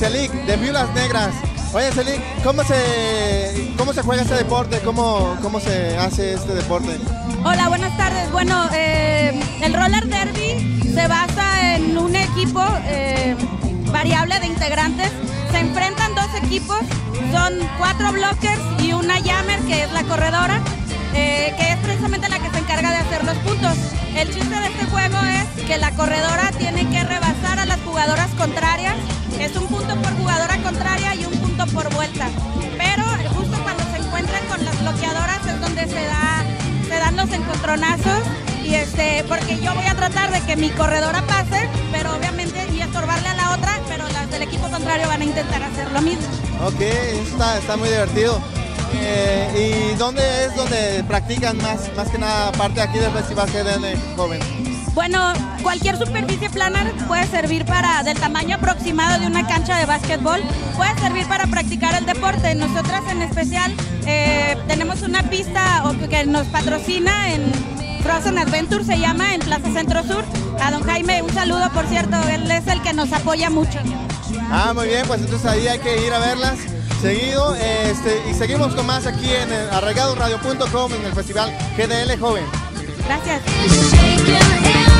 Celic, de Viulas Negras. Oye, Celic, ¿cómo se, ¿cómo se juega este deporte? ¿Cómo, ¿Cómo se hace este deporte? Hola, buenas tardes. Bueno, eh, el roller derby se basa en un equipo eh, variable de integrantes. Se enfrentan dos equipos, son cuatro blockers y una jammer, que es la corredora, eh, que es precisamente la que se encarga de hacer los puntos. El chiste de este juego es que la corredora tiene que rebasar y este porque yo voy a tratar de que mi corredora pase, pero obviamente y estorbarle a la otra, pero las del equipo contrario van a intentar hacer lo mismo. Ok, está, está muy divertido. Eh, ¿Y dónde es donde practican más, más que nada, aparte aquí del Festival GDN Joven? Bueno, cualquier superficie plana puede servir para, del tamaño aproximado de una cancha de básquetbol, puede servir para practicar el deporte. Nosotras en especial eh, tenemos una pista que nos patrocina en Frozen Adventure, se llama, en Plaza Centro Sur. A don Jaime, un saludo, por cierto, él es el que nos apoya mucho. Ah, muy bien, pues entonces ahí hay que ir a verlas seguido. Este, y seguimos con más aquí en el arraigadoradio.com en el Festival GDL Joven. Gracias.